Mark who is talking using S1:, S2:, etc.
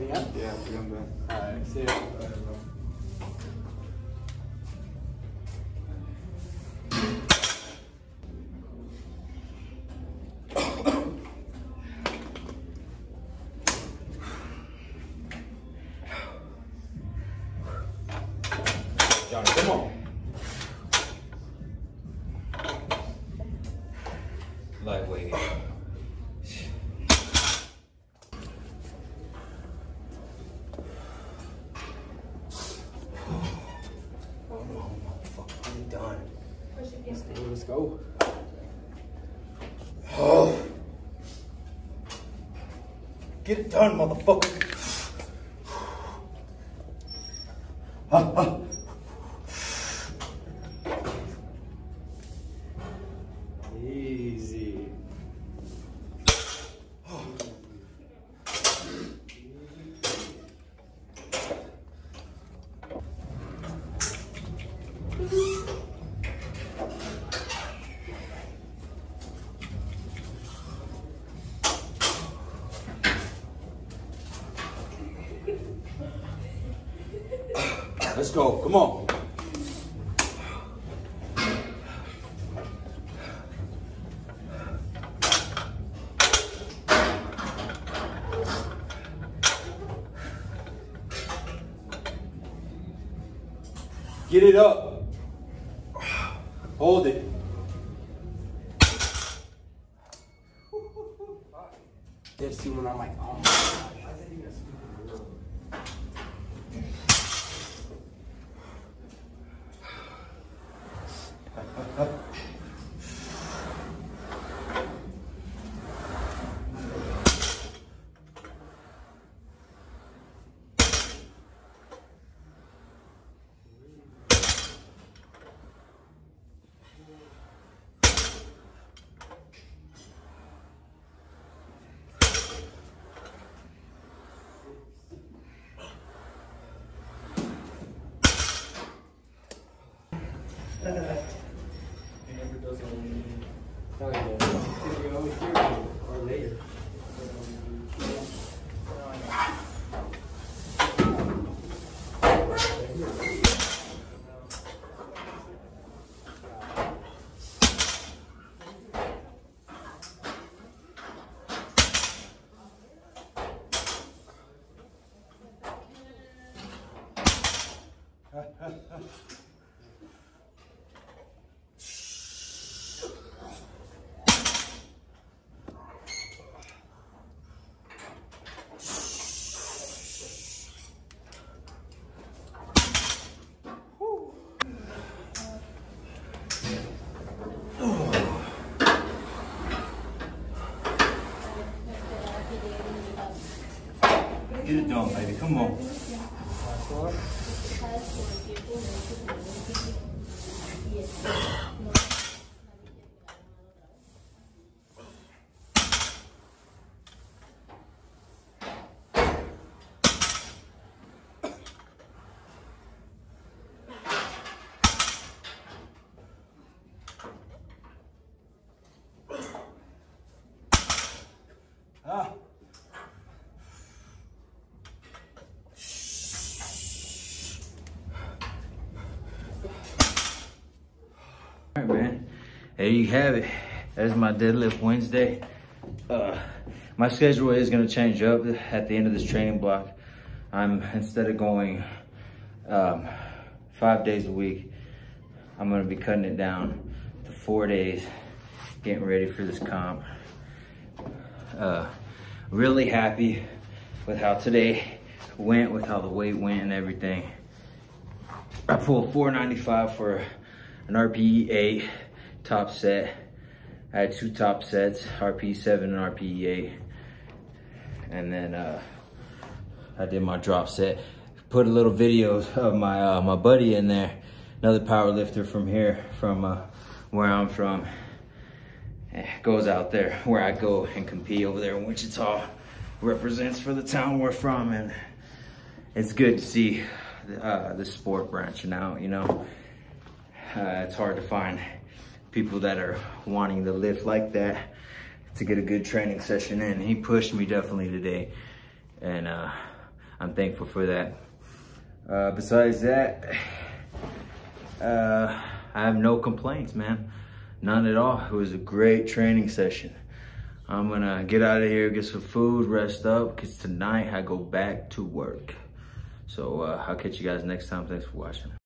S1: Yeah, I think I'm done.
S2: Alright, sit.
S1: Johnny, come on.
S3: Lightweight.
S1: I'm done.
S2: Let's go.
S1: Oh. Get it done, motherfucker. Let's go. Come on. Get it up. Hold it.
S2: Let's see when I'm like, oh my gosh.
S1: come on. Yeah. Man. There you have it. That's my deadlift Wednesday. Uh, my schedule is gonna change up at the end of this training block. I'm instead of going um, five days a week, I'm gonna be cutting it down to four days, getting ready for this comp. Uh, really happy with how today went, with how the weight went and everything. I pulled 495 for an RPE 8 top set. I had two top sets, RPE 7 and RPE 8. And then uh, I did my drop set. Put a little video of my uh, my buddy in there, another power lifter from here, from uh, where I'm from. Eh, Goes out there where I go and compete over there in Wichita. Represents for the town we're from, and it's good to see uh, the sport branching out. You know, uh, it's hard to find people that are wanting to lift like that to get a good training session in. He pushed me definitely today, and uh, I'm thankful for that. Uh, besides that, uh, I have no complaints, man. None at all. It was a great training session. I'm gonna get out of here, get some food, rest up, because tonight I go back to work. So uh, I'll catch you guys next time. Thanks for watching.